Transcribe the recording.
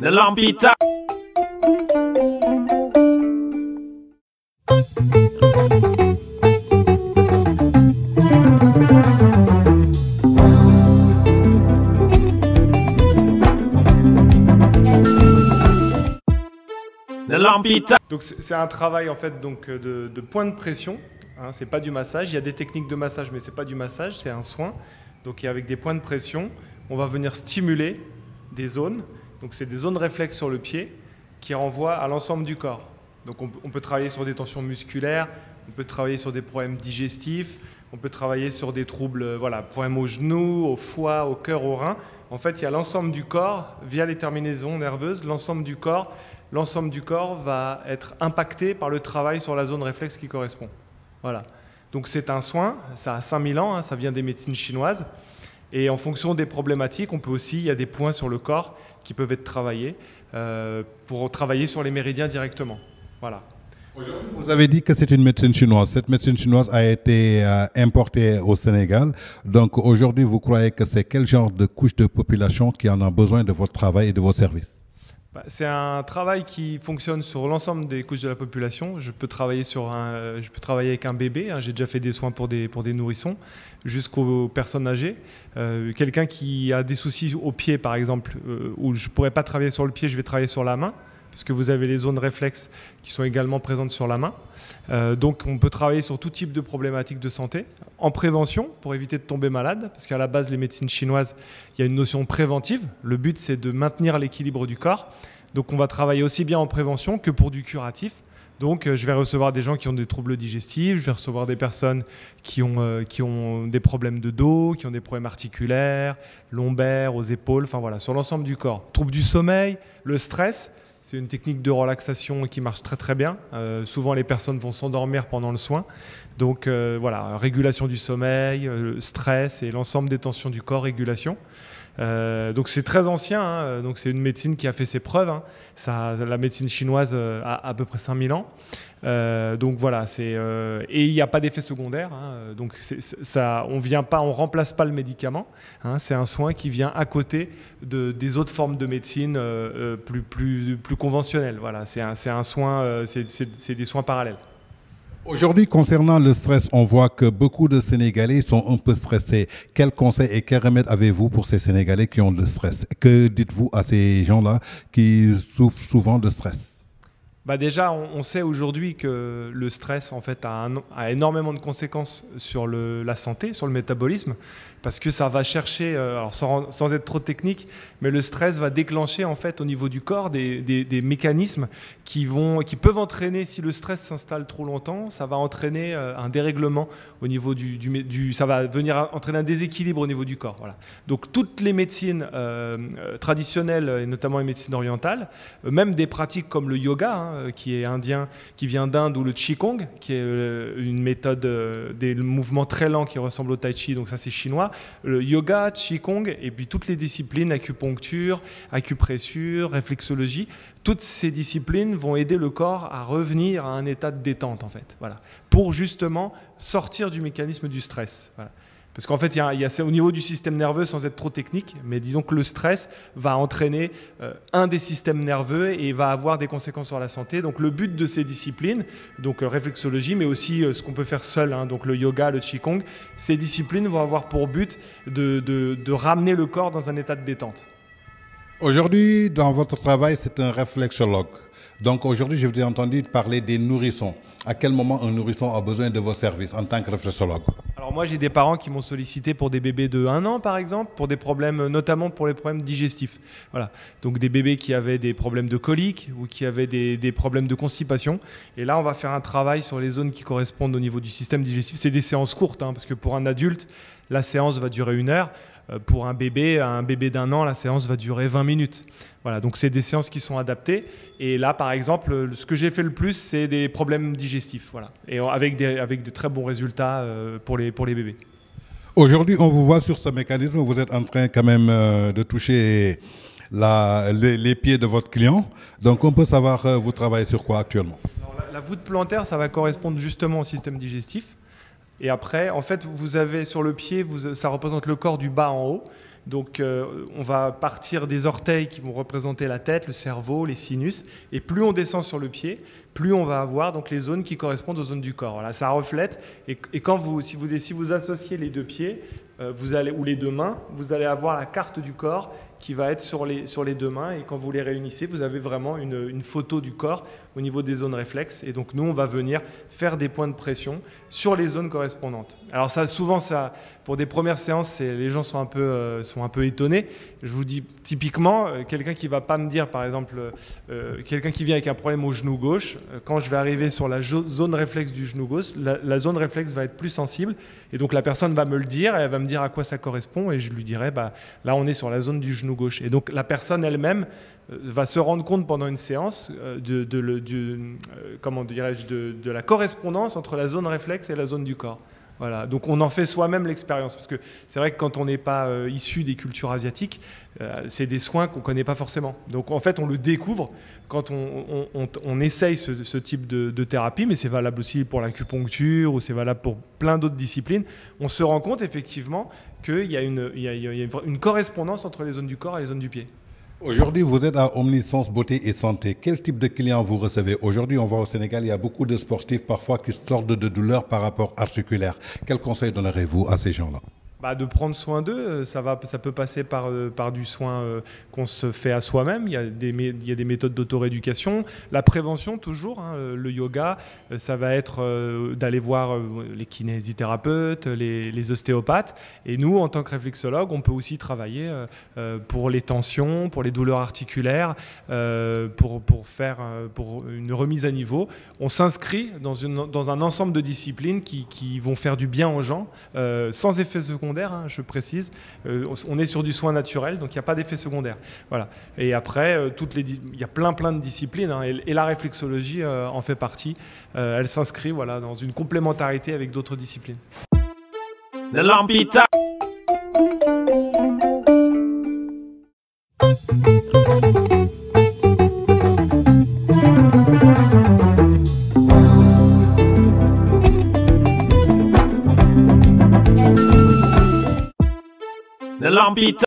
de Lampita. Donc c'est un travail en fait donc euh, de, de point de pression. Hein, c'est pas du massage. Il y a des techniques de massage, mais c'est pas du massage, c'est un soin. Donc avec des points de pression, on va venir stimuler des zones. Donc c'est des zones réflexes sur le pied qui renvoient à l'ensemble du corps. Donc on, peut travailler sur des tensions musculaires, on peut travailler sur des problèmes digestifs, on peut travailler sur des troubles, euh, voilà, problèmes au genou, au foie, au cœur, au rein. En fait, il y a l'ensemble du corps via les terminaisons nerveuses, l'ensemble du corps l'ensemble du corps va être impacté par le travail sur la zone réflexe qui correspond. Voilà. Donc c'est un soin, ça a 5000 ans, hein, ça vient des médecines chinoises. Et en fonction des problématiques, on peut aussi, il y a des points sur le corps qui peuvent être travaillés euh, pour travailler sur les méridiens directement. Voilà. Vous avez dit que c'est une médecine chinoise. Cette médecine chinoise a été euh, importée au Sénégal. Donc aujourd'hui, vous croyez que c'est quel genre de couche de population qui en a besoin de votre travail et de vos services? C'est un travail qui fonctionne sur l'ensemble des couches de la population. Je peux travailler, sur un, euh, je peux travailler avec un bébé. hein. J'ai déjà fait des soins pour des, pour des nourrissons, jusqu'aux personnes âgées. Euh, Quelqu'un qui a des soucis au pied, par exemple, euh, où je ne pourrais pas travailler sur le pied, je vais travailler sur la main. Parce que vous avez les zones réflexes qui sont également présentes sur la main. Euh, donc on peut travailler sur tout type de problématiques de santé. En prévention, pour éviter de tomber malade, parce qu'à la base, les médecines chinoises, il y a une notion préventive. Le but, c'est de maintenir l'équilibre du corps. Donc on va travailler aussi bien en prévention que pour du curatif. Donc euh, je vais recevoir des gens qui ont des troubles digestifs, je vais recevoir des personnes qui ont, euh, qui ont des problèmes de dos, qui ont des problèmes articulaires, lombaires, aux épaules, enfin voilà, sur l'ensemble du corps. Troubles du sommeil, le stress, c'est une technique de relaxation qui marche très très bien. Euh, souvent les personnes vont s'endormir pendant le soin. Donc euh, voilà, régulation du sommeil, euh, stress et l'ensemble des tensions du corps, régulation. Euh, donc c'est très ancien, hein, donc c'est une médecine qui a fait ses preuves. hein. Ça, la médecine chinoise euh, a à peu près 5000 ans. Euh, donc voilà, c'est et il n'y a pas d'effet secondaire. hein. donc ça, on vient pas, on remplace pas le médicament. c'est un soin qui vient à côté de, des autres formes de médecine plus plus plus conventionnelles. Voilà, c'est un, un soin, c'est des soins parallèles. Aujourd'hui, concernant le stress, on voit que beaucoup de Sénégalais sont un peu stressés. Quels conseils et quels remèdes avez-vous pour ces Sénégalais qui ont le stress? Que dites-vous à ces gens-là qui souffrent souvent de stress? Bah déjà, on, sait aujourd'hui que le stress en fait a, énormément de conséquences sur le- la santé, sur le métabolisme, parce que ça va chercher, euh, sans, être trop technique, mais le stress va déclencher en fait au niveau du corps des, des- mécanismes qui vont, qui peuvent entraîner, si le stress s'installe trop longtemps, ça va entraîner euh, un dérèglement au niveau du, du, ça va venir entraîner un déséquilibre au niveau du corps. Voilà. Donc toutes les médecines euh, traditionnelles et notamment les médecines orientales, même des pratiques comme le yoga, hein, euh, qui est indien, qui vient d'Inde, ou le qigong, qui est euh, une méthode euh, des mouvements très lents qui ressemblent au tai chi, donc ça c'est chinois. Le yoga, qigong, et puis toutes les disciplines, acupuncture, acupressure, réflexologie, toutes ces disciplines vont aider le corps à revenir à un état de détente en fait, voilà, pour justement sortir du mécanisme du stress. Parce qu'en fait, il y a, au niveau du système nerveux, sans être trop technique, mais disons que le stress va entraîner euh, un des systèmes nerveux et va avoir des conséquences sur la santé. Donc le but de ces disciplines, donc euh, réflexologie, mais aussi euh, ce qu'on peut faire seul, hein, donc le yoga, le qigong, ces disciplines vont avoir pour but de- de ramener le corps dans un état de détente. Aujourd'hui, dans votre travail, c'est un réflexologue. Donc aujourd'hui, je vous ai entendu parler des nourrissons. À quel moment un nourrisson a besoin de vos services en tant que réflexologue? Alors moi j'ai des parents qui m'ont sollicité pour des bébés de 1 an par exemple, pour des problèmes, euh, notamment pour les problèmes digestifs. Voilà. Donc des bébés qui avaient des problèmes de colique ou qui avaient des, des problèmes de constipation. Et là on va faire un travail sur les zones qui correspondent au niveau du système digestif. C'est des séances courtes, hein, parce que pour un adulte, la séance va durer une heure. Euh, Pour un bébé, un bébé d'un an, la séance va durer 20 minutes. Voilà, donc c'est des séances qui sont adaptées. Et là, par exemple, ce que j'ai fait le plus, c'est des problèmes digestifs. Voilà, et avec, des, avec de très bons résultats euh, pour, les, pour les bébés. Aujourd'hui, on vous voit sur ce mécanisme, vous êtes en train quand même euh, de toucher la- les, les pieds de votre client. Donc on peut savoir, vous travaillez sur quoi actuellement? Alors, la, la voûte plantaire, ça va correspondre justement au système digestif. Et après, en fait, vous avez sur le pied, ça représente le corps du bas en haut. Donc on va partir des orteils qui vont représenter la tête, le cerveau, les sinus. Et plus on descend sur le pied, plus on va avoir donc les zones qui correspondent aux zones du corps. Voilà, ça reflète. Et, quand vous, si vous associez les deux pieds, vous allez, ou les deux mains, vous allez avoir la carte du corps qui va être sur les, sur les deux mains. Et quand vous les réunissez, vous avez vraiment une, une, photo du corps au niveau des zones réflexes. Et donc nous, on va venir faire des points de pression sur les zones correspondantes. Alors ça, souvent, ça, pour des premières séances, les gens sont un, peu, euh, sont un peu étonnés. Je vous dis typiquement, euh, quelqu'un qui va pas me dire, par exemple, euh, quelqu'un qui vient avec un problème au genou gauche, quand je vais arriver sur la zone réflexe du genou gauche, la, zone réflexe va être plus sensible. Et donc la personne va me le dire, elle va me dire à quoi ça correspond, et je lui dirai, bah, là on est sur la zone du genou gauche. Et donc la personne elle-même va se rendre compte pendant une séance de, de, comment de la correspondance entre la zone réflexe et la zone du corps. Voilà, donc on en fait soi-même l'expérience, parce que c'est vrai que quand on n'est pas euh, issu des cultures asiatiques, euh, c'est des soins qu'on ne connaît pas forcément. Donc en fait, on le découvre quand on, on, essaye ce, type de, thérapie, mais c'est valable aussi pour l'acupuncture ou c'est valable pour plein d'autres disciplines. On se rend compte effectivement qu'il y a une correspondance entre les zones du corps et les zones du pied. Aujourd'hui, vous êtes à Omniscience Beauté et Santé. Quel type de clients vous recevez? Aujourd'hui, on voit au Sénégal, il y a beaucoup de sportifs parfois qui sortent de douleurs par rapport articulaire. Quel conseil donnerez-vous à ces gens-là? Bah, de prendre soin d'eux, euh, ça, ça peut passer par, euh, par du soin euh, qu'on se fait à soi-même. Il, y a des, il y a des méthodes d'autoréducation. La prévention, toujours. Hein, le yoga, ça va être d'aller voir les kinésithérapeutes, les, ostéopathes. Et nous, en tant que réflexologue, on peut aussi travailler pour les tensions, pour les douleurs articulaires, pour, pour faire pour une remise à niveau. On s'inscrit dans, dans un ensemble de disciplines qui, qui vont faire du bien aux gens, sans effet secondaire Hein, je précise. Euh, on est sur du soin naturel, donc il n'y a pas d'effet secondaire. Voilà. Et après, euh, il y a plein plein de disciplines, hein, et, la réflexologie euh, en fait partie. elle s'inscrit voilà, dans une complémentarité avec d'autres disciplines. Peter.